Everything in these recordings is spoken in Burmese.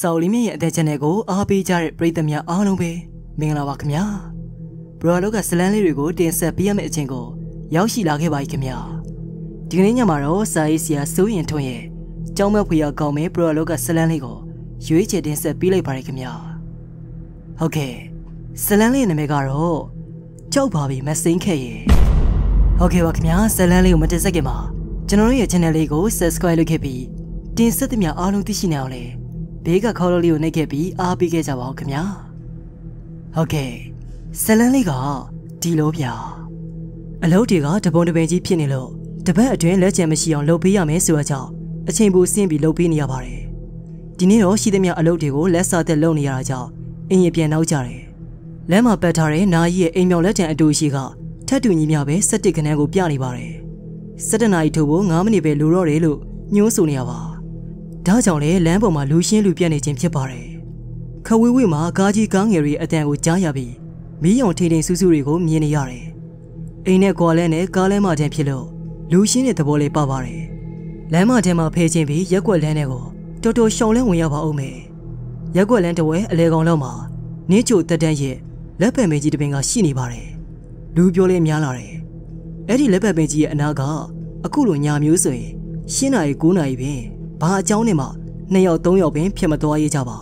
စော်လီမြင့်ရဲ့အသက် channel ကိုအားပေးကြတဲ့ပရိသတ်များအားလုံးပဲမင်္ဂလာပါခင်ဗျာဘရောလောကဇလန်းလေးတွေကိုတင်ဆက်ပေးရမယ့်အချိန်ကိုရောက်ရှိလာခဲ့ပါပြီခင်ဗျာဒီကနေ့ညမှာတော့စာရေးဆရာစိုးရင်ထွန်းရဲ့ကျောင်းမဖွေရကောင်းမဲ့ဘရောလောကဇလန်းလေးကိုရွေးချယ်တင်ဆက်ပေးလိုက်ပါရခင်ဗျာဟုတ်ကဲ့ဇလန်းလေးရဲ့နာမည်ကတော့ကြောက်ပါပြီမစိမ့်ခဲ့ရဲ့ဟုတ်ကဲ့ပါခင်ဗျာဇလန်းလေးကိုမတင်ဆက်ခင်မှာကျွန်တော်တို့ရဲ့ channel လေးကို subscribe လုပ်ခဲ့ပြီးတင်ဆက်သမျှအားလုံးသိရှိနိုင်အောင်လေ ဘေးကခေါ်လို့လေးကိုနှိပ်ခဲ့ပြီးအားပေးခဲ့ကြပါဦးခင်ဗျာဟုတ်ကဲ့ဇလန်းလေးကဒီလိုဗျာအလုပ်တွေကတပုံတပင်ကြီးဖြစ်နေလို့တပတ်အတွင်းလက်ကျန်မရှိအောင်လုပ်ပေးရမယ်ဆိုတော့ကြောင့်အချိန်ပိုဆင်းပြီးလုပ်ပေးနေရပါတယ်ဒီနေ့တော့ရှိသမျှအလုပ်တွေကိုလက်စားသက်လုပ်နေရတာကြောင့်အင်းရပြန်နောက်ကြတယ်လမ်းမှာပတ်ထားတဲ့နာကြီးရဲ့အိမ်မြောင်လက်တံအတူရှိကထပ်တူညီမျှပဲစက်တစ်ခန်းကိုပြနေပါတယ်စက်တနာရီထိုးဖို့9မိနစ်ပဲလိုတော့တယ်လို့ညှိုးဆိုနေရပါ ဒါကြောင့်လေလမ်းပေါ်မှာလူရှင်းလူပြတ်နေခြင်းဖြစ်ပါတယ်ခဝေးဝေးမှာကားကြီးကားငယ်တွေအတန်ကိုကြားရပြီးမီးရောင်ထိန်ထိန်ဆူးဆူးတွေကိုမြင်နေရတယ်အိမ်နဲ့ကွာလဲနဲ့ကားလဲမတန်းဖြစ်လို့လူရှင်းတဲ့သဘောလေးပါပါတယ်လမ်းမထဲမှာဖဲချင်းပြီးရက်ွက်လမ်းတွေကိုတော်တော်ရှောင်လဲဝင်ရပါဦးမယ်ရက်ွက်လမ်းတဝဲအလဲကောင်လောက်မှာနင်းချိုတက်တန်းရဲ့လက်ပံမေကြီးတစ်ပင်ကရှိနေပါတယ်လူပြောလေးများလာတယ်အဲ့ဒီလက်ပံမေကြီးရဲ့အနာကအခုလိုညာမျိုးဆိုရင်ရှင်းနာရီ9နာရီပင် ဘာအကြောင်းနဲ့မှနှစ်ယောက်သုံးယောက်ပင်ဖြစ်မသွားရေးကြပါ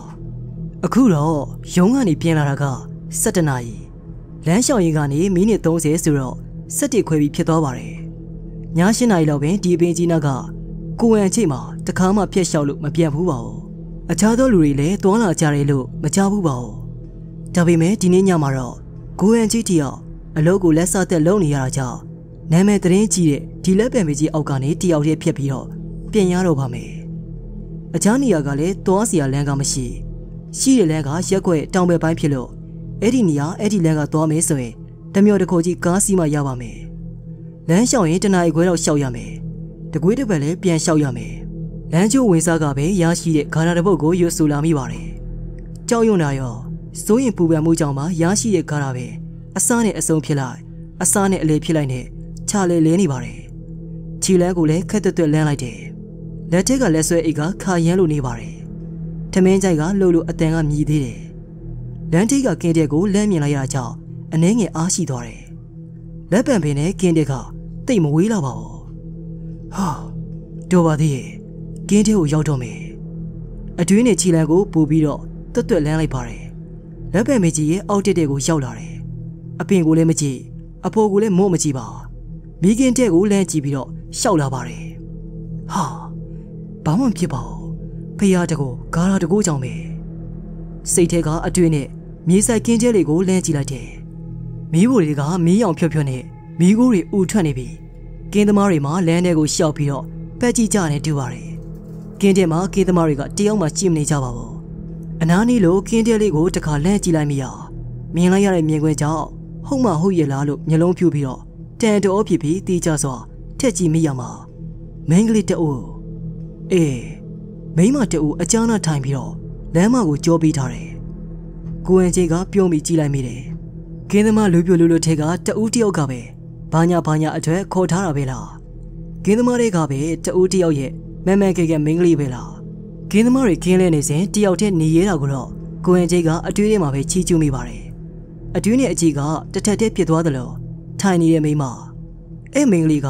အခုတော့ရုံးကနေပြင်လာတာက7နာရီလမ်းလျှောက်ရင်ကနေမိနစ်30ဆိုတော့စက်တီခွဲပြီးဖြစ်သွားပါတယ်ည7နာရီလောက်ပင်ဒီအပင်ကြီးနာကကိုဝံချိတ်မှာတခါမှပြက်လျှောက်လို့မပြတ်ဘူးပါဘူးအခြားသောလူတွေလည်းတွန်းလာကြတယ်လို့မကြားဘူးပါဘူးဒါပေမဲ့ဒီနေ့ညမှာတော့ကိုဝံချိတ်တယောက်အလုပ်ကိုလက်စားသက်လုပ်နေရတာကြောင့်နာမည်သတင်းကြီးတဲ့ဒီလက်ပံမကြီးအောက်ကနေတယောက်တည်းဖြစ်ပြီးတော့ပြင်ရတော့ပါမယ်။ အခြားနေရာကလည်းသွားစီရလမ်းကမရှိရှိတဲ့လမ်းကရက်ွက်တောင်ဘက်ပိုင်းဖြစ်လို့အဲ့ဒီနေရာအဲ့ဒီလမ်းကသွားမယ်ဆိုရင်တမျောတခိုကြီးကားစီးမှရပါမယ်။လမ်းလျှောက်ရင်တနားရီခွဲတော့ရှောက်ရမယ်။တကွေးတစ်ပတ်လည်းပြန်လျှောက်ရမယ်။လမ်းကျိုးဝင်စားကပဲရရှိတဲ့ဂါရာတစ်ပုတ်ကိုရွတ်ဆိုလာမိပါတယ်။ကြောက်ရွံ့တာရောစိုးရင်ပူပန်မှုကြောင့်မှရရှိတဲ့ဂါရာပဲအစားနဲ့အစုံဖြစ်လိုက်အစားနဲ့အလေဖြစ်လိုက်နဲ့ခြာလဲလဲနေပါတယ်။ခြီလန်းကိုလည်းခက်တွတ်တွတ်လန်းလိုက်တယ်။ လက်ထက်ကလက်ဆွဲအိတ်ကခါရမ်းလို့နေပါတယ်။ထမင်းကြိုက်ကလှုပ်လို့အတန်ကမြည်သေးတယ်။လမ်းထိပ်ကကင်းတဲ့ကိုလမ်းမြင်လိုက်ရကြောင်းအနှဲငယ်အားရှိသွားတယ်။လက်ပံပင်နဲ့ကင်းတဲ့ကတိတ်မဝေးလာပါဘူး။ဟာတော်ပါသေးရဲ့။ကင်းတဲ့ကိုရောက်တော့မယ်။အတွင်းနဲ့ခြီလန်းကိုပူပြီးတော့တွတ်တွတ်လန်းလိုက်ပါတယ်။လက်ပံမေကြီးရဲ့အောက်တက်တဲ့ကိုရောက်လာတယ်။အပင်ကိုလည်းမကြည့်အဖိုးကိုလည်းမို့မကြည့်ပါမိခင်တဲ့ကိုလမ်းကြည့်ပြီးတော့ရှောက်လာပါတယ်ဟာ ဘာမှမဖြစ်ပါဘူးဖះတကူဂါရာတကူကြောင့်ပဲစိတ်ထဲကအတွင်းနဲ့မြေဆိုင်ကင်းကျဲလေးကိုလမ်းကြည့်လိုက်တယ်မီးဖိုတွေကမီးရောင်ဖြော့ဖြော့နဲ့မီးခိုးတွေဥထွက်နေပြီကင်းသမားတွေမှာလမ်းထဲကိုရှောက်ပြီးတော့ပက်ကြည့်ကြနေတူပါတယ်ကင်းတဲ့မှာကင်းသမားတွေကတယောက်မှကြည့်မနေကြပါဘူးအနားနီးလို့ကင်းတဲ့လေးကိုတခါလမ်းကြည့်လိုက်မိရမြင်လိုက်ရတဲ့မြင်ကွင်းကြောင့်ဟုတ်မှဟုတ်ရဲ့လားလို့မျက်လုံးဖြူပြီးတော့တန်တော်ဖြစ်ပြီးတီးကြစွာထက်ကြည့်မိရမှာမင်းကလေးတအူ အေးမိမတအူအကျန်းနာထိုင်ပြီးတော့လမ်းမကိုကြောပေးထားတယ်ကိုဝင်ကြီးကပြုံးပြီးကြည့်လိုက်မိတယ်ကင်းသမားလူပြိုလူလူထဲကတအူတယောက်ကပဲဘာညာဘာညာအတွက်ခေါ်ထားတာပဲလားကင်းသမားတွေကပဲတအူတယောက်ရဲ့မမဲခဲခဲမင်းကလေးပဲလားကင်းသမားတွေကင်းလဲနေစဉ်တယောက်တည်းနေရတာကိုတော့ကိုဝင်ကြီးကအတွေးထဲမှာပဲချီးကျူးမိပါတယ်အတွင်းနဲ့အကြီးကတထက်တည်းပြစ်သွားသလိုထိုင်နေတဲ့မိမအဲ့မိန်းကလေးက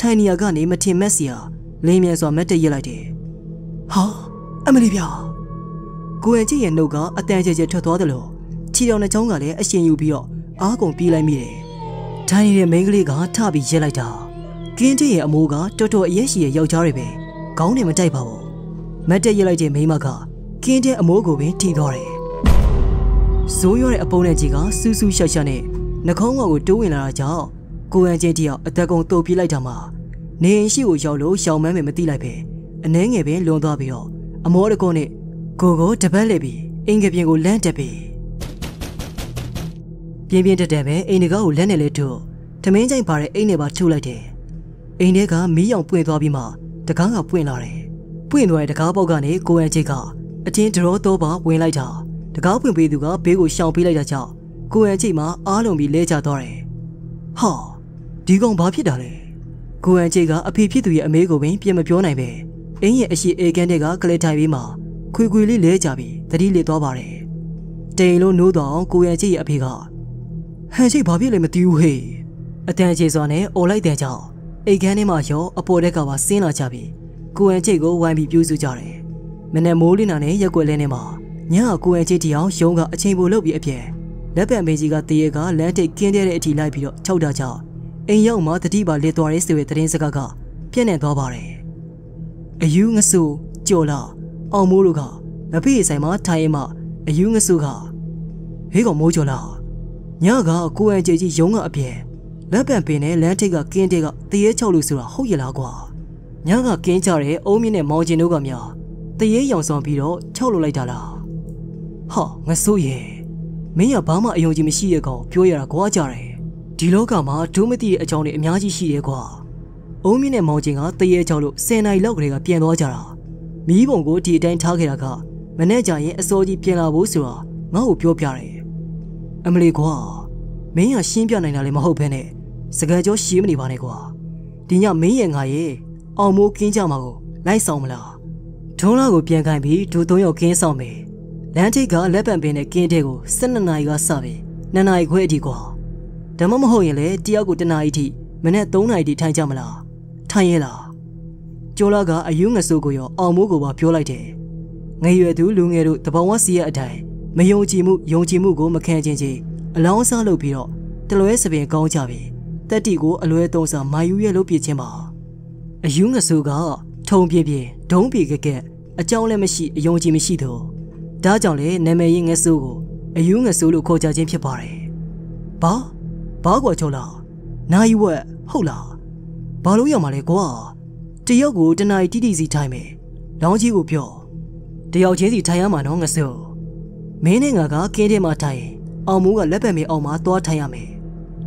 ထိုင်နေရကနေမထင်မဲ့စီယာ လင်းမြန်စွာမတ်တက်ရက်လိုက်တယ်ဟာအမလီဗျာကိုယ်ကြီးရဲ့နှုတ်ကအတန်ကျကျထွက်သွားသလိုခြေတော်နှချောင်းကလည်းအရှင်ယူပြီးတော့အားကုန်ပြေးလိုက်မိတယ်ထိုင်နေတဲ့မိန်းကလေးကထပြီးရက်လိုက်တာကင်းတဲ့ရဲ့အမိုးကတော်တော်အရက်ရှိရဲ့ယောက်ျားတွေပဲခေါင်းနဲ့မတိုက်ပါဘူးမတ်တက်ရက်လိုက်တဲ့မိန်းမကကင်းတဲ့အမိုးကိုပင်ထိသွားတယ်ဇိုးရွတဲ့အပုံးနဲ့ကြီးကစူးစူးရှက်ရှက်နဲ့နှကောင်းဝါကိုတိုးဝင်လာတာကြောင့်ကိုရန်ချင်းတယောက်အသက်ကုန်တုတ်ပြေးလိုက်တာမှာ နေရင်ရှိကိုရောက်လို့ရှောင်မန်းမယ်မသိလိုက်ပဲအနှဲငယ်ပင်လွန်သွားပြီးတော့အမောတကုန်းနဲ့ကိုကိုတပတ်လက်ပြီးအင်္ဂပြင်ကိုလန့်တက်ပြီးပြင်းပြင်းတက်တက်ပဲအိမ်တကားကိုလက်နဲ့လဲထိုးထမင်းချိုင်ပါတဲ့အိမ်နဲ့ပါထုတ်လိုက်တယ်အိမ်ထဲကမီးရောင်ပွင့်သွားပြီးမှတကားကပွင့်လာတယ်ပွင့်သွားတဲ့တကားပေါက်ကနေကိုရန်ချင်းကအချင်းဒရောတော့ပါဝင်လိုက်တာတကားပွင့်ပေးသူကဘေးကိုရှောင်ပေးလိုက်တာကြောင့်ကိုရန်ချိတ်မှာအားလုံးပြီးလဲကျသွားတယ်။ဟာဒီကောင်ဘာဖြစ်တာလဲ။ ကိုရန်ချိတ်ကအဖေဖြစ်သူရဲ့အမေကိုပင်ပြင်မပြောနိုင်ပဲအင်းရဲ့အရှိအေကန်တဲ့ကကလေးထိုင်ပြီးမှခွေခွေလေးလဲကြပြီးတတိလေးသွားပါတယ်တိန်လုံးနိုးတော့ကိုရန်ကြီးရဲ့အဖေကဟန်ချိတ်ဘာဖြစ်လဲမသိဘူးဟေ့အတန်ချေစွာနဲ့អော်လိုက်တဲ့ကြောင့်အိတ်ခမ်းထဲမှာရောအပေါ်တက်ကပါဆင်းလာကြပြီးကိုရန်ချိတ်ကိုဝိုင်းပြီးပြူးစုကြတယ်မနေ့မိုးလင်းနာနဲ့ရက်ွက်လဲနေမှာညကကိုရန်ချိတ်တရားရုံးကအချိန်ပိုလုပ်ပြီးအပြင်လက်ပံမေကြီးကတရေကလမ်းထိပ်ကင်းတဲ့အထိလိုက်ပြီးတော့ခြောက်တာကြောင့် အိမ်ရောက်မှတတိပါလေသွားတဲ့ဆိုတဲ့သတင်းစကားကပြည့်နေသွားပါတယ်အယူငဆူကြော်လာအောင်မိုးတို့ကမဖေးဆိုင်မှာထိုင်ရင်မှအယူငဆူကဟေးကောင်မိုးကြော်လာညကကိုရန်ကြီးကြီးရုံးကအပြင်လက်ပံပင်နဲ့လမ်းထိပ်ကကင်းတဲ့ကတရေချောက်လို့ဆိုတာဟုတ်ရလားကွာညကကင်းကြတဲ့အုံးမြင့်နဲ့မောင်ကျင်တို့ကများတရေရောင်ဆောင်ပြီးတော့ချောက်လို့လိုက်တာလားဟာငဆိုးရဲ့မင်းကဘာမှအယုံကြည်မရှိရကောင်ပြောရတာကွာကြတယ် ဒီလောကမှာဒုမသိတဲ့အကြောင်းတွေအများကြီးရှိရဲကွာအုံးမြင့်နဲ့မောင်ကျင်ကတရေချောက်လို့10နိုင်လောက်ကလေးကပြန်သွားကြတာမီးပုံကိုဒီအတိုင်းထားခဲ့တာကမနေ့ကျရင်အစောကြီးပြန်လာဖို့ဆိုတာငါ့ကိုပြောပြတယ်အမလီကွာမင်းကရှင်းပြနိုင်တာလည်းမဟုတ်ဘဲနဲ့စကားကြောရှင်းမနေပါနဲ့ကွာဒီညမင်းရဲ့ငါရဲ့အောင်မိုးကင်းကြမှာကိုလိုက်ဆောင်မလားထုံးလာကိုပြန်ခိုင်းပြီးဒူသုံးယောက်ကင်းဆောင်မယ်လမ်းထိပ်ကလက်ပံပင်နဲ့ကင်းတဲ့ကို12နာရီကစပြီး2နာရီခွဲအထိကွာ ဒါမှမဟုတ်ရင်လည်းတယောက်ကို1နာရီထိမနေ့3နာရီထိထိုင်ကြမလားထိုင်ရလားကျော်လာကအယူငဆိုးကိုရောအောင်မိုးကိုပါပြောလိုက်တယ်ငရွယ်သူလူငယ်တို့တဘောဝစီရဲ့အတိုင်းမယုံကြည်မှုယုံကြည်မှုကိုမခံခြင်းချင်းအလောင်းစားလုပ်ပြီးတော့တလွဲစပင်ကောင်းကြပြီတက်တီကိုအလွဲသုံးစားမာယူရဲ့လုပ်ပြခြင်းပါအယူငဆိုးကထုံပြပြဒုံးပြေကက်ကက်အကြောင်းလည်းမရှိအယုံကြည်မရှိတော့ဒါကြောင့်လေနာမည်ရင်းငဆိုးကိုအယူငဆိုးလို့ခေါ်ကြခြင်းဖြစ်ပါတယ်ဘာ ဘာကွာကျော်လားနိုင်ဝက်ဟုတ်လားဘာလို့ရမှာလဲကွာတယောက်ကိုတနားတီတီစီထိုင်မယ်လောင်းကြီးကိုပြောတယောက်ချင်းစီထိုင်ရမှာနော်ငဆိုးမင်းနဲ့ငါကကင်းထဲမှာထိုင်ရင်အောင်မိုးကလက်ပတ်မေအောင်မှာသွားထိုင်ရမယ်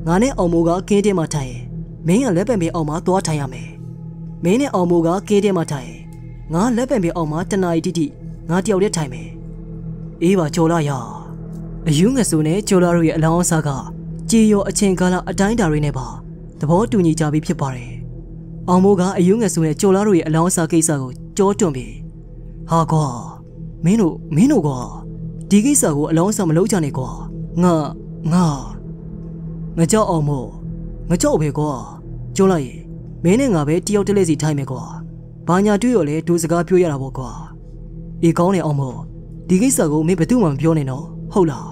ငါနဲ့အောင်မိုးကကင်းထဲမှာထိုင်ရင်မင်းကလက်ပတ်မေအောင်မှာသွားထိုင်ရမယ်မင်းနဲ့အောင်မိုးကကင်းထဲမှာထိုင်ရင်ငါလက်ပတ်မေအောင်မှာတနားတီတီငါတယောက်တည်းထိုင်မယ်အေးပါကြော်လာရအယူငဆိုနဲ့ကြော်လာတို့ရဲ့အလောင်းအစားက ကြေရောအချိန်ကာလအတိုင်းတာတွေနဲ့ပါသဘောတူညီကြပြီးဖြစ်ပါတယ်အောင်မိုးကအယူငဆိုနဲ့ကြော်လာတို့ရဲ့အလောင်းအစားကိစ္စကိုကြောတွန့်ပြီးဟာကွာမင်းတို့မင်းတို့ကွာဒီကိစ္စကိုအလောင်းအစားမလုပ်ကြနဲ့ကွာငါငါငါကြောက်အောင်မို့ငါကြောက်ပဲကွာကြောလိုက်ရင်မင်းနဲ့ငါပဲတယောက်တည်းလေးစီထိုင်မယ်ကွာဘာညာတွေ့ရလဲဒူစကားပြောရတာပေါ့ကွာအေးကောင်းနေအောင်မို့ဒီကိစ္စကိုမင်းဘယ်သူမှမပြောနဲ့နော်ဟုတ်လား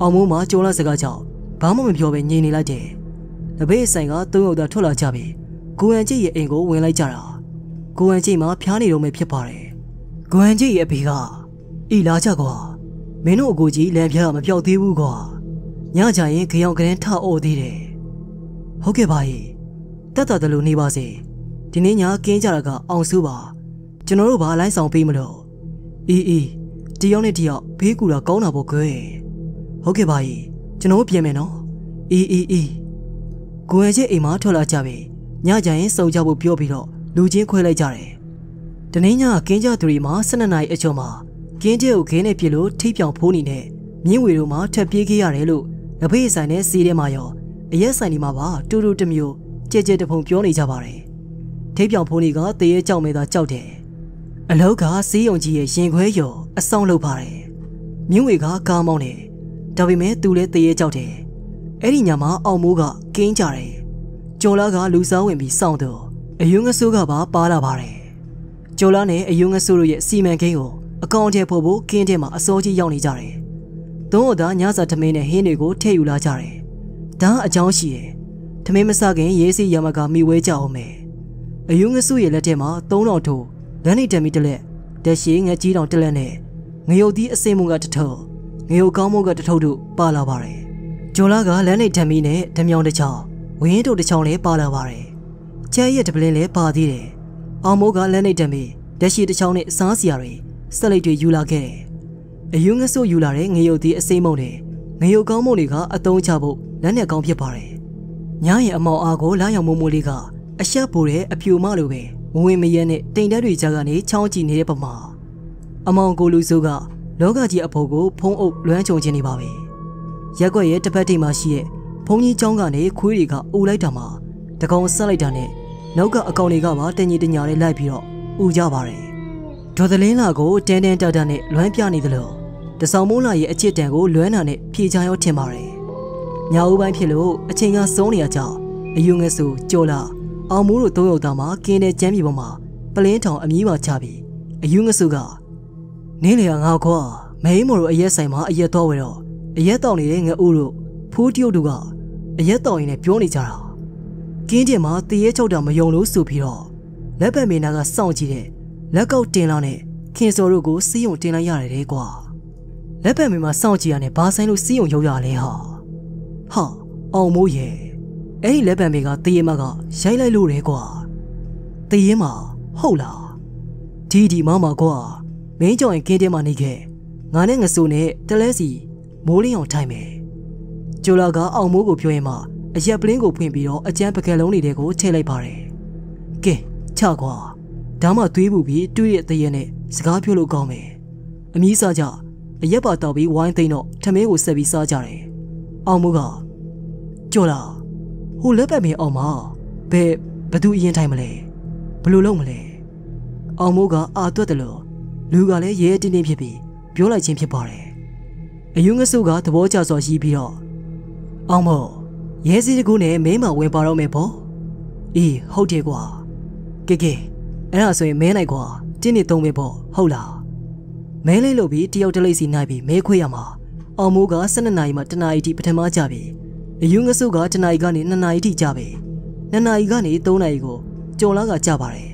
အောင်မိုးမှာကြောလာစကားကြောင့် ဘာမှမပြောဘဲငြိမ်နေလိုက်တယ်တပည့်ဆိုင်ကသုံးယောက်သာထွက်လာကြပြီကိုဟန်ကြီးရဲ့အိမ်ကိုဝင်လိုက်ကြတာကိုဟန်ကြီးမှာဖျားနေတော့မှဖြစ်ပါတယ်ကိုဟန်ကြီးရဲ့အဖေကဤလာကြကွာမင်းတို့အကိုကြီးလမ်းပြမပြောက်သေးဘူးကွာညကြရင်ခရောင်ကရင်ထအော်သေးတယ်ဟုတ်ကဲ့ပါရဲ့တက်တာတလို့နေပါစေဒီနေ့ညကင်းကြတာကအောင်စုပါကျွန်တော်တို့ဘာလိုင်းဆောင်ပေးမလို့အေးအေးတယောက်နဲ့တယောက်ဘေးကူတာကောင်းတာပေါ့ကွယ်ဟုတ်ကဲ့ပါရဲ့ ကျွန်တော်ပြင်မယ်နော်အေးအေးအေးကိုယ်ရဲ့အိမ်မှာထွက်လာကြပြီညကြရင်စုံကြဖို့ပြောပြီးတော့လူချင်းခွဲလိုက်ကြတယ်တနေ့ညကင်းကြသူတွေမှာ12နာရီအကျော်မှာကင်းတဲ့ကိုခင်းနဲ့ပြစ်လို့ထိပြောင်ဖိုးနေနဲ့မြင်းဝေတို့မှာထပ်ပြေးခဲ့ရတယ်လို့ငပိဆိုင်နဲ့စီးထဲမှာရောအရက်ဆိုင်ဒီမှာပါတူတူတမျိုးကြဲကြဲတဖုံပြောနေကြပါတယ်ထိပြောင်ဖိုးနေကတရေကြောက်မဲသာကြောက်တယ်အလောက်ကစီးယုံကြီးရဲ့ရင်ခွဲရောအဆောင်လုပ်ပါတယ်မြင်းဝေကကားမောင်းတယ် ဒါပေမဲ့သူလည်းတရေကြောက်တယ်အဲ့ဒီညမှာအောင်မိုးကကင်းကြတယ်ကျော်လာကလူစားဝင်ပြီးစောင့်တော့အယုံငဆိုးကပါပါလာပါတယ်ကျော်လာနဲ့အယုံငဆိုးတို့ရဲ့စီမံကိန်းကိုအကောင့်ထဲပို့ဖို့ကင်းထဲမှာအစောကြီးရောက်နေကြတယ်။သုံးတို့သားညစာထမင်းနဲ့ဟင်းတွေကိုထည့်ယူလာကြတယ်။ဒါအကြောင်းရှိတယ်။ထမင်းမစခင်ရေးစီရမကမိဝဲကြအောင်မယ်။အယူငစုရဲ့လက်ထဲမှာ3000ထိုးလမ်းနေတမီတလက်တက်ရှိငကြီးတောင်တလက်နဲ့ငရုတ်သီးအစင်မုံကတထုပ် ငရုတ်ကောင်းမုံကတထုပ်တို့ပါလာပါတယ်။ဂျိုလာကလမ်းနေတမီနဲ့ဓမြောင်တစ်ချောင်းဝင်းတို့တစ်ချောင်းလည်းပါလာပါတယ်။ကျဲရဲ့တပလင်းလည်းပါသေးတယ်။အောင်မိုးကလမ်းနေတမီတက်ရှိတစ်ချောင်းနဲ့စားစရာတွေဆက်လိုက်တွေယူလာခဲ့တယ်။အယူငဆို့ယူလာတဲ့ငရုတ်သီးအစိမ့်မုံတွေငရုတ်ကောင်းမုံတွေကအတုံးချဖို့လက်နဲ့ကောင်းဖြစ်ပါတယ်။ညရဲ့အမောင်အားကိုလာရောက်မိုးမိုးလေးကအရှက်ပိုတဲ့အပြူမလိုပဲဝဝင်မရဲနဲ့တိမ်တက်တွေကြားကနေချောင်းကြည့်နေတဲ့ပမာအမောင်ကိုလူစုက လောကကြီးအဖို့ကိုဖုံးအုပ်လွမ်းချုံခြင်းနေပါပဲ။ရက်ွက်ရဲ့တစ်ဖက်ထိပ်မှာရှိတဲ့ဘုံကြီးเจ้าကနေခွေးတွေကအူလိုက်တာမှာတကောင်ဆက်လိုက်တာနဲ့နောက်ကအကောင်တွေကပါတင်ကြီးတညာလေးလိုက်ပြီးတော့ဥကြပါတယ်။ ဒေါ်သလင်းလာကိုတန်းတန်းတတနဲ့လွမ်းပြနေသလိုတဆောင်မိုးလာရဲ့အချစ်တန်ကိုလွမ်းနာနဲ့ဖြေချရောထင်ပါတယ်။ညအိုးပိုင်းဖြစ်လို့အချိန်ကစုံးနေရကြောင်းအယူငယ်ဆိုကြော်လာအောင်မိုးတို့သုံးယောက်သားမှာကင်းတဲ့ကျမ်းမြေပေါ်မှာပလင်းထောင်အမြည်ပါချပြီးအယူငယ်ဆိုက နင်းလေကငါခွာမဲမော်တို့အရက်ဆိုင်မှာအရက်တော့ဝဲတော့အရက်တောင်နေတဲ့ငါဦးတို့ဖိုးတရုတ်တို့ကအရက်တောင်ရင်နဲ့ပြောနေကြတာကင်းကျင်မှာတရေချောက်တာမယုံလို့ဆိုပြီးတော့လက်ပတ်မေနာကစောင့်ကြည့်တဲ့လက်ကောက်တင်လာနဲ့ခင်စော်တို့ကိုစီးုံတင်လိုက်ရတယ်တဲ့ကွာလက်ပတ်မေမှာစောင့်ကြည့်ရနဲ့ဘာဆိုင်လို့စီးုံရောက်ရလဲဟာဟာအောင်မိုးရဲ့အဲ့ဒီလက်ပတ်မေကတရေမကရိုက်လိုက်လို့တယ်ကွာတရေမဟုတ်လားဒီဒီမမကွာ မင်းကြောင့်ကင်းတဲ့မှာနေခဲ့ငါနဲ့ငဆိုနဲ့တလဲစီမိုးလင်းအောင်ထိုင်မယ်ကျိုလာကအောင်မိုးကိုပြောရင်မှအရက်ပလင်းကိုဖွင့်ပြီးတော့အကျန်းပကံလုံးတွေကိုထည့်လိုက်ပါတယ်ကဲချကွာဒါမှသွေးပူပြီးတွေးရတဲ့ရဲ့နဲ့စကားပြောလို့ကောင်းမယ်အမီးစားကြအရက်ပါတောက်ပြီးဝိုင်းသိမ်းတော့ထမင်းကိုဆက်ပြီးစားကြတယ်အောင်မိုးကကြော်လာဟိုလက်ပတ်မင်းအောင်မဘယ်ဘသူအရင်ထိုင်မလဲဘလို့လုံးမလဲအောင်မိုးကအာတွတ်တယ်လို့ လူကလည်းရဲတင်းတင်းဖြစ်ပြီးပြောလိုက်ခြင်းဖြစ်ပါတယ်အယူငဆုကသဘောကျစွာရှိပြီးတော့အောင်မို့ရဲစည်းတကူနဲ့မင်းမဝင်ပါတော့မယ်ပေါ့အေးဟုတ်တယ်ကွာကဲကဲအဲ့ဒါဆိုရင်မဲလိုက်ကွာတင်းနေသုံးပဲပေါ့ဟုတ်လားမဲလေးလို့ပြီးတယောက်တလိမ့်စီနိုင်ပြီးမဲခွေရမှာအောင်မိုးက12နာရီမှ1နာရီထိပထမကြပြီအယူငဆုက1နာရီကနေ2နာရီထိကြပြီ2နာရီကနေ3နာရီကိုကြော်လာကကြပါတယ်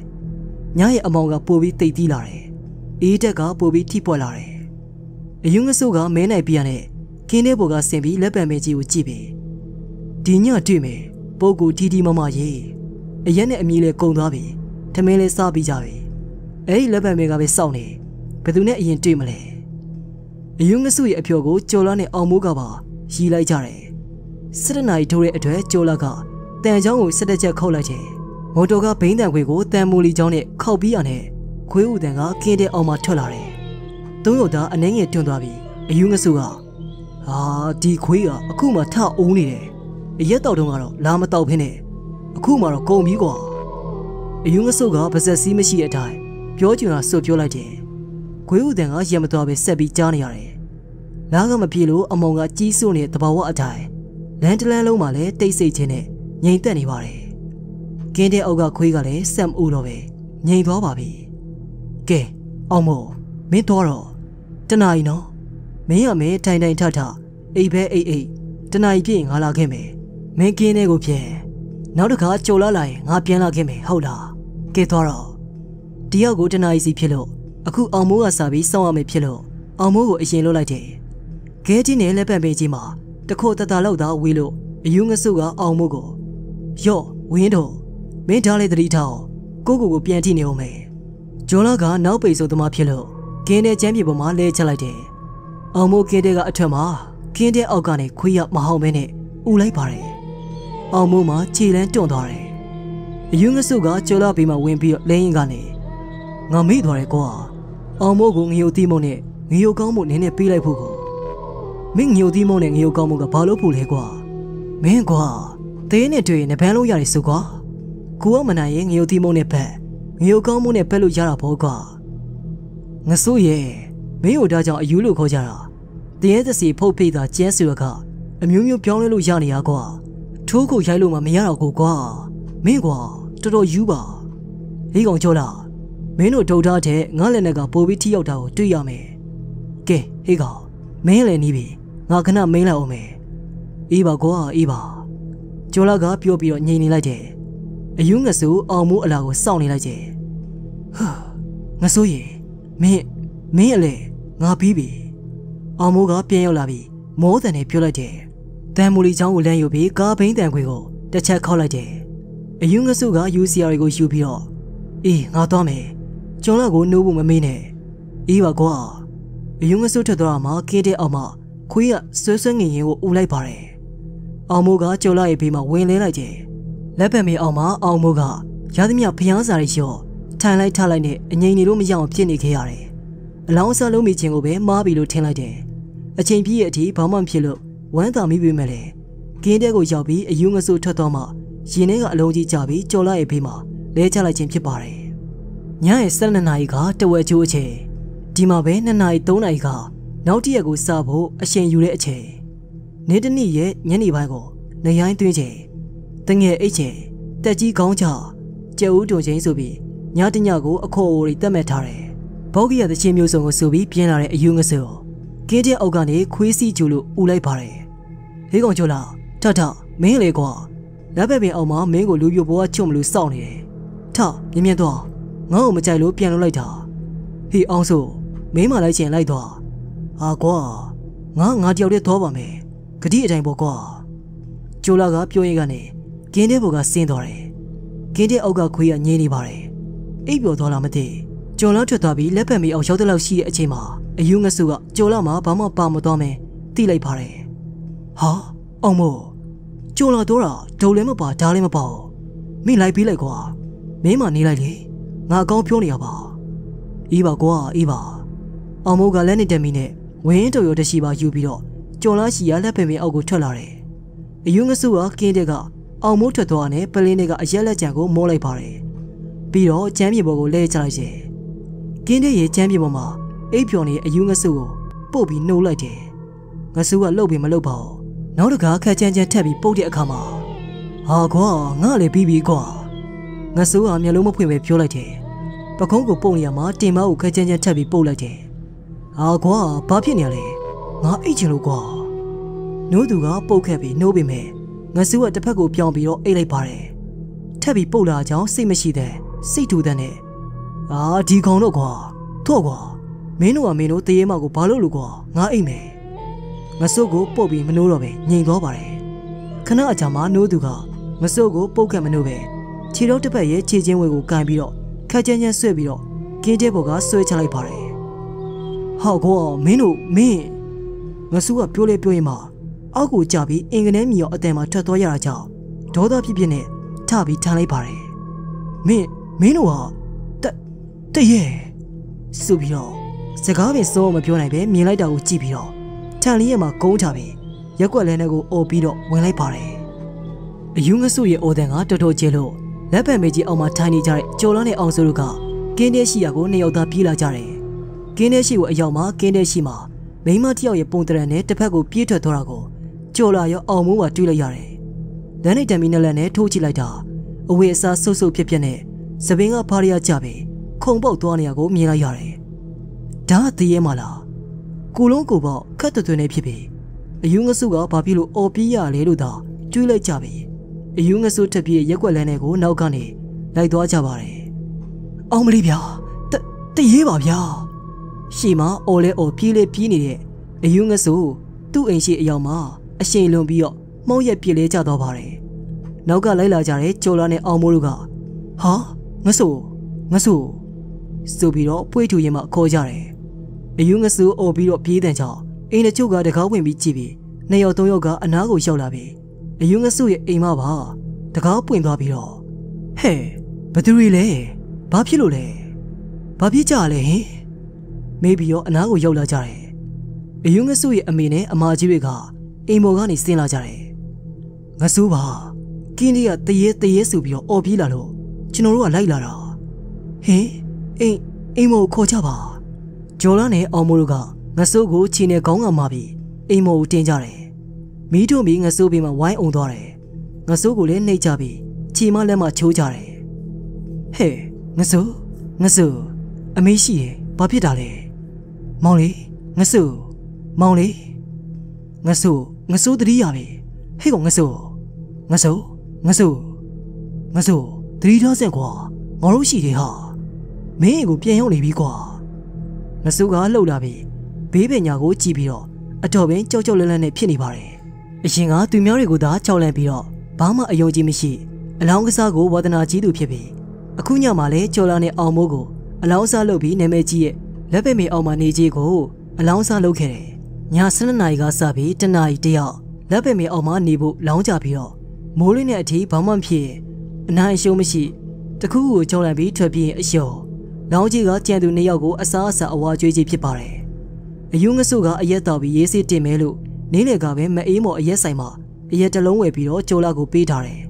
ညရဲ့အမောင်ကပိုပြီးတိတ်တီးလာတယ် အေးတက်ကပိုပြီးထိပွက်လာတယ်အယူငဆုကမဲနိုင်ပြရနဲ့ခင်းတဲ့ဘော်ကဆင်ပြီးလက်ပံမဲကြီးကိုကြည့်ပြီဒီညတွေ့မယ်ပုပ်ကူတီတီမမရေးအရက်နဲ့အမီးလဲကုံသွားပြီထမင်းလဲစားပြီးကြပြီအဲ့ဒီလက်ပံမဲကပဲစောင့်နေဘယ်သူနဲ့အရင်တွေ့မလဲအယူငဆုရဲ့အဖျော်ကိုကြော်လာနဲ့အောင်မိုးကပါရီလိုက်ကြတယ်စစ်တနာရီထိုးတဲ့အတွက်ကြော်လာကတန်ချောင်းကိုစစ်တက်ချက်ခုတ်လိုက်တယ်မော်တော်ကဘိန်းတန်ခွေကိုတန်မူလီချောင်းနဲ့ခောက်ပြီးရနဲ့ ခွေးဦးတန်ကကင်းတဲ့အောင်မှထွက်လာတယ်သုံးယောက်သားအနှဲငယ်တွန်းသွားပြီးအယူငဆုကဟာဒီခွေးကအခုမှထအုံးနေတယ်အရက်တောက်တုန်းကတော့လာမတောက်ဖ ೇನೆ အခုမှတော့ကုန်ပြီကွာအယူငဆုကပါဇက်စည်းမရှိတဲ့အတိုင်းပြောချင်တာစွတ်ပြောလိုက်တယ်ခွေးဦးတန်ကရံမသွားပဲဆက်ပြီးကြားနေရတယ်လာကမပြေလို့အမောင်ကကြီးစိုးနေတဲ့တဘာဝအတိုင်းလန်တလန်လုံးမှာလည်းတိတ်ဆိတ်ခြင်းနဲ့ငြိမ်သက်နေပါတယ်ကင်းတဲ့အောက်ကခွေးကလည်းစက်မဦးတော့ပဲငြိမ်သွားပါပြီ ကဲအောင်မို့မင်းတော့တော့တနာ ਈ နော်မင်းရမဲထိုင်ထိုင်ထထအိပ်ပဲအိပ်အိပ်တနာ ਈ ပြည့်ငါလာခဲ့မယ်မင်းကင်းတဲ့ကိုပြန်နောက်တစ်ခါကြိုလာလာရင်ငါပြန်လာခဲ့မယ်ဟုတ်လားကဲသွားတော့တယောက်ကိုတနာ ਈ စီဖြစ်လို့အခုအောင်မိုးကစာပြီးစောင့်ရမယ်ဖြစ်လို့အောင်မိုးကိုအရင်လွတ်လိုက်တယ်ခဲကြီးနဲ့လက်ပံပေးကြီးမှာတခို့တတလောက်သာဝေးလို့အယူငဆုကအောင်မိုးကိုယော့ဝင်းတော့မင်းထားလေတတိထောင်ကိုကိုကိုပြန်ကြည့်နေအောင်မယ် ဂျွန်လာကနောက်ပိတ်ဆိုသမားဖြစ်လို့ကင်းတဲ့ကျမ်းပြေပေါ်မှာလဲချလိုက်တယ်အောင်မိုးကင်းတဲ့ကအထက်မှာကင်းတဲ့အောက်ကနေခွေးရမဟောင်းမဲနဲ့ဥလိုက်ပါတယ်အောင်မိုးမှာခြေလန်းတွန့်သွားတယ်အယူငဆုကကျော်လာပြီးမှဝင်ပြီးတော့လဲရင်ကနေငါမေ့သွားတယ်ကွာအောင်မိုးကိုငရုတ်တီးမုံနဲ့ငရုတ်ကောင်းမှုနင်းနဲ့ပေးလိုက်ဖို့ကိုမင်းငရုတ်တီးမုံနဲ့ငရုတ်ကောင်းမှုကဘာလို့ဖို့လဲကွာမင်းကွာသေးနဲ့တွေ့ရင်နှပန်းလို့ရတယ်ဆိုကွာကိုကမနိုင်ရင်ငရုတ်တီးမုံနဲ့ဖက် ငရုတ်ကောင်းမှုနဲ့ဖက်လို့ရတာပေါ့ကွာငဆိုးရဲ့မင်းတို့ဒါကြောင့်အယူလို့ခေါ်ကြတာတရေသစီဖုတ်ဖိတာကျဲဆိုရကအမျိုးမျိုးပြောင်းလဲလို့ရနေရကွာထိုးကိုရိုက်လို့မှမရတော့ကိုကွာမင်းကွာတော်တော်ယူပါဟေးကောင်ကြောလားမင်းတို့ဒုတ်ထားတဲ့ငါလည်းနဲ့ကပိုပြီးထိရောက်တာကိုတွေ့ရမယ်ကဲဟေးကောင်မင်းလည်းနီးပြီငါခဏမင်းလိုက်အောင်မယ်အေးပါကွာအေးပါကျော်လာကပြောပြီးတော့ညင်နေလိုက်တယ် အယူငဆူအောင်မိုးအလာကိုစောင့်နေလိုက်တယ်ဟာငဆိုးရင်မင်းမင်းအလေငါပြီးပြီအောင်မိုးကပြန်ရောက်လာပြီးမောတန်နဲ့ပြောလိုက်တယ်တန်မူလီချောင်းကိုလမ်းယူပြီးကားဘိန်းတန်ခွေကိုတစ်ချက်ခောက်လိုက်တယ်အယူငဆုက UCR ကိုယူပြီးတော့အေးငါသွားမယ်ကျောင်းလာကိုနှိုးဖို့မမေးနဲ့အေးပါကွာအယူငဆုထွက်သွားမှကင်းတဲ့အောက်မှာခွေးကဆွဲဆွဲငင်ရင်ကိုဦးလိုက်ပါတယ်အောင်မိုးကကျော်လာရဲ့ဘေးမှာဝင်လဲလိုက်တယ် လက်ပံမေအောင်မှာအောင်မိုးကရသမျှဖျားစာရီရော့ထိုင်လိုက်ထလိုက်နဲ့အငိမ့်နေလို့မရအောင်ဖြစ်နေခဲ့ရတယ်။အလောင်းစားလုံးမိခြင်းကိုပဲမားပြီလို့ထင်လိုက်တယ်။အချိန်ပြည့်ရဲ့အထိဘာမှမဖြစ်လို့ဝမ်းသာမိပေမဲ့လေကင်းတဲ့ကိုရောက်ပြီးအယူငဆူထွက်သွားမှရင်ထဲကအလုံးကြီးကြပြီးကြော်လိုက်ရဲ့ဘေးမှာလဲချလိုက်ခြင်းဖြစ်ပါတယ်။ညရဲ့12နာရီကတဝက်ကျိုးအချိန်ဒီမှာပဲ2နာရီ3နာရီကနောက်တစ်ရက်ကိုစဖို့အချိန်ယူတဲ့အချိန်နေတနေ့ရဲ့ညနေပိုင်းကိုနေရိုင်းသွင်းချိန် တငယ်အိတ်ချိန်တက်ကြီးကောင်းကြကျဲဦးတုံချင်းဆိုပြီးညတညကိုအခေါ်အဝေါ်တွေတက်မဲ့ထားတယ်ဘောဂီရတဲ့ချင်းမျိုးစုံကိုဆိုပြီးပြင်းလာတဲ့အယူငစို့ကင်းတဲ့အောက်ကနေခွေးစီကျူလို့ဥလိုက်ပါတယ်ဟေးကောင်ကျော်လာထထမင်းလေကွာလက်ပဲ့ပင်အောင်မှာမင်းကိုလူပြိုဘောကချုံမလို့စောင့်နေတယ်ထမြင်မြင်တော့ငါ့ကိုမကြိုက်လို့ပြန်လို့လိုက်တာဟေးအောင်ဆိုမင်းမလိုက်ချင်လိုက်တော့ဟာကွာငါငါတယောက်တည်းသွားပါမယ်ဂတိအတိုင်းပေါ့ကွာကျိုလာကပြောရင်ကနေ ကင်းတဲ့ဘောကဆင်းသွားတယ်ကင်းတဲ့အောက်ကခွေးကငြင်းနေပါတယ်အိပ်ပျော်သွားလားမသိကျော်လာထွက်သွားပြီးလက်ပတ်မီအောင်ရောက်တဲ့လောက်ရှိတဲ့အချိန်မှာအယူငဆုကကျော်လာမှာဘာမှပါမသွားမယ်တိလိုက်ပါတယ်ဟာအောင်မို့ကျော်လာတော့တာဒုံလည်းမပါဓာလည်းမပါဘူးမိလိုက်ပြီးလိုက်ကွာမင်းမနေလိုက်လေငါအကောင်းပြောနေရပါအေးပါကွာအေးပါအောင်မို့ကလည်းနေတက်မီနဲ့ဝင်းတော်ရတရှိပါယူပြီးတော့ကျော်လာရှိရလက်ပင်ပင်အောက်ကိုထွက်လာတယ်အယူငဆုကကင်းတဲ့က အောင်မိုးထွက်သွားတဲ့ပလင်းတွေကအရက်လက်ကြံကိုမောလိုက်ပါတယ်ပြီးတော့ကျမ်းမြေပေါ်ကိုလဲချလိုက်တယ်ကင်းတဲ့ရဲ့ကျမ်းမြေပေါ်မှာအိပ်ပျော်နေတဲ့အယူငဆုကိုပုတ်ပြီးနှုတ်လိုက်တယ်ငဆုကလှုပ်ပြီးမလှုပ်ပါဘူးနောက်တကားခက်ချမ်းချမ်းထက်ပြီးပုတ်တဲ့အခါမှာဟာကွာငါလည်းပြီးပြီကွာငဆုကမျက်လုံးမဖွင့်ပဲပြောလိုက်တယ်ပကုံးကိုပုတ်နေရမှာတင်မကိုခက်ချမ်းချမ်းထက်ပြီးပုတ်လိုက်တယ်ဟာကွာဘာဖြစ်နေရလဲငါအိတ်ချင်လို့ကွာနိုးသူကပုတ်ခက်ပြီးနှိုးပေမဲ့ ငဆူကတစ်ဖက်ကိုပြောင်းပြီးတော့အိတ်လိုက်ပါတယ်ထက်ပြီးပုတ်လာကြောင်းစိတ်မရှိတဲ့စိတ်ထူတဲ့နဲ့အာဒီကောင်တော့ကွာတော့ကွာမင်းတို့ကမင်းတို့တရေမကိုဘာလို့လို့ကွာငါအိတ်မယ်ငဆုပ်ကိုပုတ်ပြီးမနှိုးတော့ပဲငြိမ်သွားပါတယ်ခဏအကြာမှနိုးသူကငဆုပ်ကိုပုတ်ခတ်မနှိုးပဲခြေတော့တစ်ဖက်ရဲ့ခြေချင်းဝဲကိုကန်ပြီးတော့ခက်ချမ်းချမ်းဆွဲပြီးတော့ကင်းတဲ့ဘောကဆွဲချလိုက်ပါတယ်ဟောကွာမင်းတို့မင်းငဆုကပြောလေပြောရင်မှ အောက်ကိုကျပြီးအင်ကနေမြေရောအတန်မှာထွက်သွားရတာကြောင့်ဒေါသဖြစ်ဖြစ်နဲ့ထပြီးထမ်းလိုက်ပါတယ်မင်းမင်းတို့ဟာတတရဲ့ဆိုပြီးတော့စကားပဲစောမပြောနိုင်ပဲမြင်လိုက်တာကိုကြည့်ပြီးတော့ထန်လေးရမှာကုန်းချပြီးရက်ွက်လဲနဲ့ကိုအော်ပြီးတော့ဝင်လိုက်ပါတယ်အယူငဆုရဲ့အော်တန်ကတော်တော်ကျဲလို့လက်ပံမေကြီးအောက်မှာထိုင်နေကြတဲ့ကျော်လန်းနဲ့အောင်စုတို့ကကင်းတဲ့ရှိရာကိုနှစ်ယောက်သားပြေးလာကြတယ်ကင်းတဲ့ရှိကိုအရောက်မှာကင်းတဲ့ရှိမှာမိမတယောက်ရဲ့ပုံတရံနဲ့တစ်ဖက်ကိုပြေးထွက်သွားတာကို ကြော်လာရောအောင်မိုးပါတွေးလိုက်ရတယ်။လမ်းလိုက်တံမီနလက်နဲ့ထိုးကြည့်လိုက်တာအဝေးအစားဆုပ်ဆုပ်ဖြစ်ဖြစ်နဲ့သပင်ကဖားရရကြပြီခုံပေါက်သွားနေရကိုမြင်လိုက်ရတယ်။ဒါတည်ရဲမလား။ကိုလုံးကိုပေါ့ခက်တွတွနေဖြစ်ပြီ။အယူငဆုကဘာဖြစ်လို့အော်ပြေးရလဲလို့သာတွေးလိုက်ကြပြီ။အယူငဆုထက်ပြေးရက်ွက်လန်းတဲ့ကိုနောက်ကနေလိုက်သွားကြပါတယ်။အောင်မလေးဗျာတတရေးပါဗျာ။ရှေ့မှာအော်လဲအော်ပြေးလေပြေးနေတဲ့အယူငဆုသူ့အိမ်ရှိအယောင်မှာ အရှိန်လွန်ပြီးတော့မှုံးရက်ပြစ်လဲကျသွားပါတယ်။နောက်ကလိုက်လာကြတဲ့ကျော်လာနဲ့အောင်မိုးတို့ကဟာငဆိုငဆိုဆိုပြီးတော့ပွေးထူရင်မှခေါ်ကြတယ်။အယူငဆူအော်ပြီးတော့ပြေးတဲ့ကြောင့်အိမ်တချို့ကတကားဝင်ပြီးကြည့်ပြီးနှစ်ယောက်သုံးယောက်ကအနားကိုရောက်လာပြီးအယူငဆူရဲ့အိမ်မပါတကားပွင့်သွားပြီးတော့ဟဲ့ဘသူတွေလဲဘာဖြစ်လို့လဲဘာဖြစ်ကြလဲဟင်မေးပြီးတော့အနားကိုရောက်လာကြတယ်အယူငဆူရဲ့အမေနဲ့အမကြီးတွေက အိမ်ပေါ်ကနေဆင်းလာကြတယ်ငဆူးပါကင်းလေးကတရေတရေဆိုပြီးတော့អော်ပြေးလာလို့ကျွန်တော်တို့ကလိုက်လာတာဟင်အိမ်အိမ်မောခေါ်ကြပါဂျော်လာနဲ့အောင်မိုးတို့ကငဆိုးကိုခြေနဲ့ခေါင်းကမာပြီးအိမ်မောကိုတင်ကြတယ်မီးတို့မီငဆိုးပြီးမှဝိုင်းအောင်သွားတယ်ငဆိုးကိုလည်းနှိပ်ကြပြီးခြေမလက်မချိုးကြတယ်ဟဲ့ငဆိုးငဆိုးအမေရှိရင်ဘာဖြစ်တာလဲမောင်လေးငဆိုးမောင်လေးငဆိုး ငဆိုးတတိရပဲဟဲ့ကောင်ငဆိုးငဆိုးငဆိုးငဆိုးတတိထားစင်ကွာငါတို့ရှိတယ်ဟာမင်းကိုပြန်ရောက်နေပြီကွာငဆိုးကလှုပ်လာပြီးဘေးပညာကိုကြည့်ပြီးတော့အတော်ပင်ကြောက်ကြောက်လန့်လန့်နဲ့ဖြစ်နေပါတယ်အရင်ကသူများတွေကိုသာကြောက်လန့်ပြီးတော့ဘာမှအယုံကြည်မရှိအလောင်းကစားကိုဝါသနာကြီးသူဖြစ်ပြီးအခုညမှာလဲကြော်လာနဲ့အောင်မိုးကိုအလောင်းစားလုပ်ပြီးနာမည်ကြီးရဲ့လက်ပင်မီအောင်မနေကြီးကိုအလောင်းစားလုပ်ခဲ့တယ် ည7နာရီကစပြီးတနာရီတယောက်လက်ပင်မီအောင်မနေဖို့လောင်းကြပြီးတော့မိုးလင်းတဲ့အထိဘာမှမဖြစ်အနိုင်အရှုံးမရှိတခုခုကိုကြောက်လန့်ပြီးထွက်ပြေးအလျော်လောင်းကြီးကကြံသူနှစ်ယောက်ကိုအစားအစာအဝါကျွေးခြင်းဖြစ်ပါတယ်အယူငဆုကအရက်တော်ပြီးရေးစစ်တင်မဲလို့နေလေကပဲမအေးမော်အရက်ဆိုင်မှာအရက်တစ်လုံးဝယ်ပြီးတော့ကြော်လာကိုပေးထားတယ်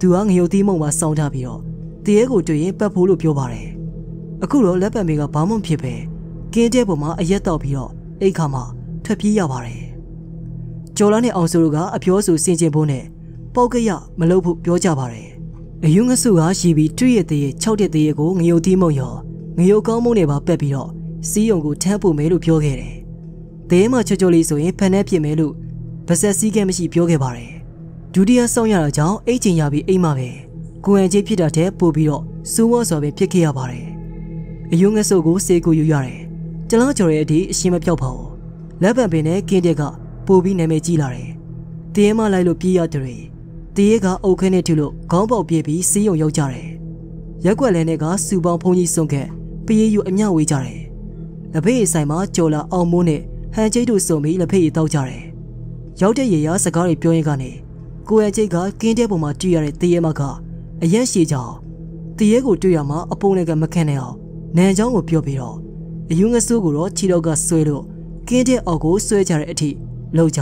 သူကငရုတ်သီးမုံမှာစောင်းထားပြီးတော့တရေကိုတွေ့ရင်ပတ်ဖို့လို့ပြောပါတယ်အခုတော့လက်ပတ်မေကဘာမှမဖြစ်ပဲကင်းတဲ့ပုံမှာအရက်တော့ပြီးတော့အိတ်ခါမှာ ထွက်ပြေးရပါတယ်ကျော်လာနဲ့အောင်စုတို့ကအပြောဆိုစင်ကျင်ဖို့နဲ့ပေါက်ကရမလုပ်ဖို့ပြောကြပါတယ်အယုံငဆုကရှိပြီးတွေ့ရတဲ့6တဲ့တဲ့ကိုငရုတ်သီးမုံရောငရုတ်ကောင်းမုံနဲ့ပါပက်ပြီးတော့စီးရုံကိုထမ်းဖို့မယ်လို့ပြောခဲ့တယ်။တဲမချောချောလေးဆိုရင်ဖန်နဲ့ဖြစ်မယ်လို့ဗဆက်စည်းကဲမရှိပြောခဲ့ပါတယ်။ဒုတိယဆောင်ရတာကြောင့်အိတ်ချင်ရပြီးအိမ်မှာပဲကိုယ်အချင်းဖြစ်တာတဲ့ပို့ပြီးတော့စိုးဝါစွာပဲဖြစ်ခဲ့ရပါတယ်။အယုံငဆုကိုစေကိုယူရတယ်။ကျလားကြော်ရဲ့အထိအရှင်းမပြောက်ပါဘူး။ လက်ပံပင်နဲ့ကင်းတဲ့ကပို့ပြီးနာမည်ကြီးလာတယ်။တဲမလိုက်လို့ပြေးရတယ်။တရေကအုတ်ခဲနဲ့ထူလို့ခေါင်းပေါက်ပြေးပြီးစီးရုံရောက်ကြတယ်။ရက်ွက်လဲနဲ့ကစူပေါင်းဖုန်ကြီးစွန့်ခဲ့ပြေးယူအမျှဝေးကြတယ်။လက်ဖေးဆိုင်မှာကြော်လာအောင်မိုးနဲ့ဟန်ကျိတ်တို့စုံပြီးလက်ဖေးတောက်ကြတယ်။ရောက်တဲ့ရေရစကားတွေပြောရင်ကနေကိုရကျိတ်ကကင်းတဲ့ပုံမှာတွေ့ရတဲ့တရေမကအရက်ရှိကြောင်တရေကိုတွေ့ရမှာအပုံနဲ့ကမခံနိုင်အောင်နန်ချောင်းကိုပြောပြီးတော့အယူငဆိုးကိုတော့ခြေတော့ကဆွဲလို့ ကင်းတဲ့အောက်ကိုဆွဲကြတဲ့အထိလှုပ်ကြ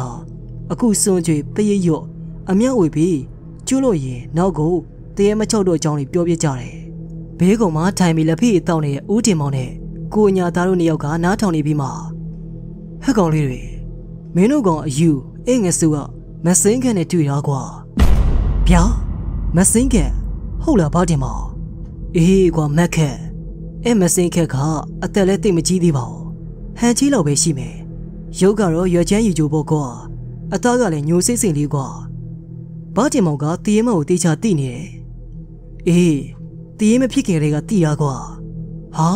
အခုစွန့်ကြွေပရိတ်ရော့အမြောက်ဝေပြီးကျွလို့ရင်နောက်ကိုတရေမချောက်တော့အကြောင်းတွေပြောပြကြတယ်ဘေးကုံမှာထိုင်ပြီးလက်ဖေးတောက်နေတဲ့ဦးတင်မောင်နဲ့ကိုညာသားတို့နှစ်ယောက်ကနားထောင်နေပြီးမှဟက်ကောင်လေးတွေမင်းတို့ကောင်အယူအင်းငဆူကမစင်းကန်နဲ့တွေ့ရကွာဗျာမစင်းကန်ဟုတ်လားဘာတင်မောင်အေးကွာမက်ခက်အဲမစင်းခက်ကအသက်လည်းတိတ်မကြီးသေးပါဘူး ဟန်ချီလောက်ပဲရှိမယ်ရုပ်ကတော့ရွက်ချမ်းယူကြဖို့ကွာအသားကလည်းညိုစိတ်စိတ်လေးကွာဘာတင်မောင်ကတည်ရမကိုတေချာတိနေတယ်အေးတည်ရမဖြစ်ခင်တည်းကတိရကွာဟာ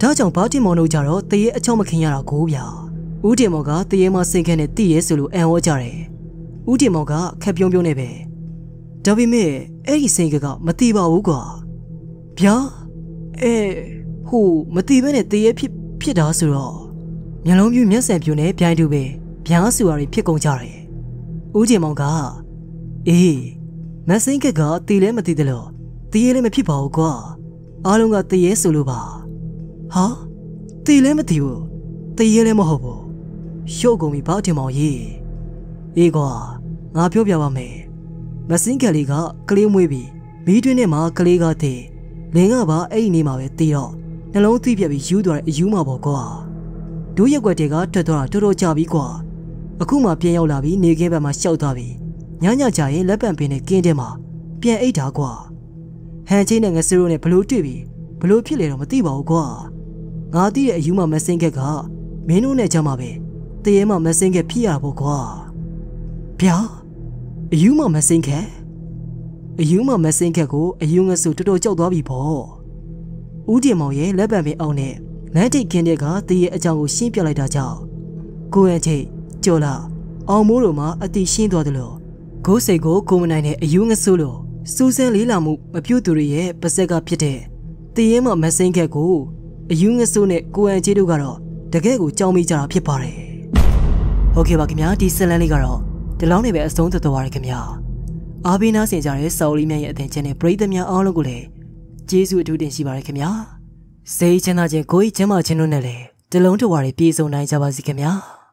ဒါကြောင့်ဘာတင်မောင်တို့ကြတော့တည်ရအချောင်းမခင်ရတာကိုဗျာဦးတင်မောင်ကတည်ရမစိတ်ခက်နဲ့တိရဲဆိုလို့အံ့ဩကြတယ်ဦးတင်မောင်ကခက်ပြုံးပြုံးနေပဲဒါပေမဲ့အဲ့ဒီစိတ်ကမတိပါဘူးကွာဗျာအဲဟိုမတိဘဲနဲ့တည်ရဖြစ်ဖြစ်တာဆိုတော့ မျက်လုံးပြူမျက်စံပြူနဲ့ပြိုင်တူပဲဗျားဆူရီဖြစ်ကုန်ကြတယ်ဦးတင်မောင်ကအေးမစိန်ကကတီးလဲမတီးတယ်လို့တီးရဲလည်းမဖြစ်ပါဘူးကွာအားလုံးကတီးရဲဆိုလို့ပါဟာတီးလဲမတီးဘူးတီးရဲလည်းမဟုတ်ဘူးရှုပ်ကုန်ပြီဘာတင်မောင်ကြီးအေးကွာငါပြောပြပါမယ်မစင်းကလေးကကလေးမွေးပြီးမီးတွင်းထဲမှာကလေးကတည်လင်းကပါအဲ့ဒီနေမှာပဲတည်တော့နှလုံးသီးပြက်ပြီးယူသွားတဲ့အယူမှာပေါ့ကွာ ဒိုးရက်ွက်တွေကထွက်သွားတာတော်တော်ကြာပြီကွာအခုမှပြန်ရောက်လာပြီးနေခင်းဘက်မှာရှောက်သွားပြီညညကြရင်လက်ပံပင်နဲ့ကင်းထဲမှာပြန်အိတ်တာကွာဟန်ချင်းနဲ့ငဆူရိုနဲ့ဘလို့တွေ့ပြီဘလို့ဖြစ်လေတော့မသိပါဘူးကွာငါသိတဲ့အယူမှမစင်းခက်ကမင်းတို့နဲ့ကြမှာပဲတရေမှမစင်းခက်ဖြစ်ရဖို့ကွာဗျာအယူမှမစင်းခက်အယူမှမစင်းခက်ကိုအယူငဆူတော်တော်ကြောက်သွားပြီပေါ့ဦးတင်မောင်ရဲ့လက်ပံပင်အောင်နဲ့ လမ်းတိတ်ခင်းတဲ့ကတရေအကြောင်းကိုရှင်းပြလိုက်တာကြောင့်ကိုယ့်ရဲ့ချိတ်ကြော်လာအောင်မိုးတို့မှာအတိရှင်းသွားတယ်လို့ဂိုးစိတ်ကိုကိုမနိုင်တဲ့အယူငဆိုးလို့စူးစမ်းလေးလာမှုမပြုတ်သူတွေရဲ့ပါဇက်ကဖြစ်တဲ့တည်ရင်မမစိမ့်ခက်ကိုအယူငဆိုးနဲ့ကိုအန်ကြီးတို့ကတော့တကယ်ကိုကြောင်းမိကြတာဖြစ်ပါတယ်။ဟုတ်ကဲ့ပါခင်ဗျာဒီဆက်လန်းလေးကတော့ဒီလောက်နေပဲအဆုံးသတ်သွားရခင်ဗျာ။အားပေးနာဆင်ကြတဲ့စော်လီမြတ်ရဲ့အသင်ချင်းနဲ့ပရိသတ်များအားလုံးကိုလည်းကျေးဇူးအထူးတင်ရှိပါရခင်ဗျာ။ စိတ်ချမ်းသာခြင်းကိုယ်ချမ်းသာခြင်းတို့နဲ့လည်းဒီလုံးတော်ဝါတွေပြည့်စုံနိုင်ကြပါစေခင်ဗျာ။